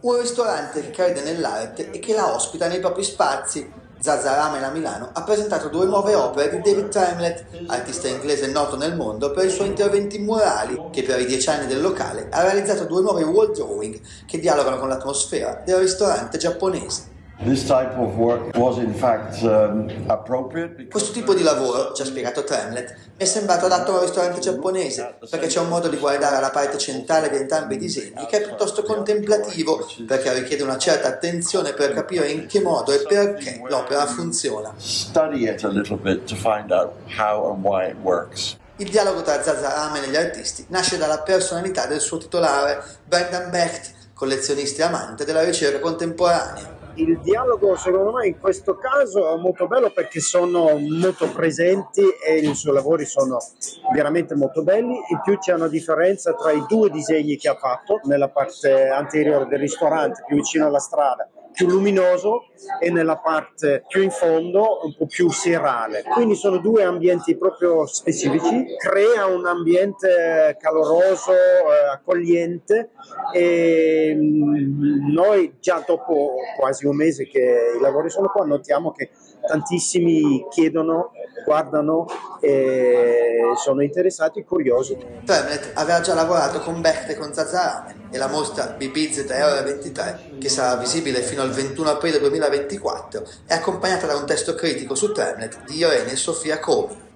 un ristorante che crede nell'arte e che la ospita nei propri spazi. Zaza Ramen a Milano ha presentato due nuove opere di David Tremlett, artista inglese noto nel mondo per i suoi interventi murali, che per i dieci anni del locale ha realizzato due nuovi wall drawing che dialogano con l'atmosfera del ristorante giapponese. Questo tipo di lavoro, ci ha spiegato Tremlett, mi è sembrato adatto a un ristorante giapponese, perché c'è un modo di guardare alla parte centrale di entrambi i disegni che è piuttosto contemplativo, perché richiede una certa attenzione per capire in che modo e perché l'opera funziona. Il dialogo tra Zaza Ramen e gli artisti nasce dalla personalità del suo titolare, Brendan Becht, collezionista e amante della ricerca contemporanea il dialogo secondo me in questo caso è molto bello perché sono molto presenti e i suoi lavori sono veramente molto belli. In più c'è una differenza tra i due disegni che ha fatto nella parte anteriore del ristorante, più vicino alla strada più luminoso e nella parte più in fondo un po' più serale. Quindi sono due ambienti proprio specifici, crea un ambiente caloroso, eh, accogliente e mm, noi già dopo quasi un mese che i lavori sono qua notiamo che tantissimi chiedono, guardano e sono interessati e curiosi. Tremlet aveva già lavorato con Becht e con Zazzarame e la mostra BBZ23, che sarà visibile fino al 21 aprile 2024, è accompagnata da un testo critico su Tremlet di Irene e Sofia Comi.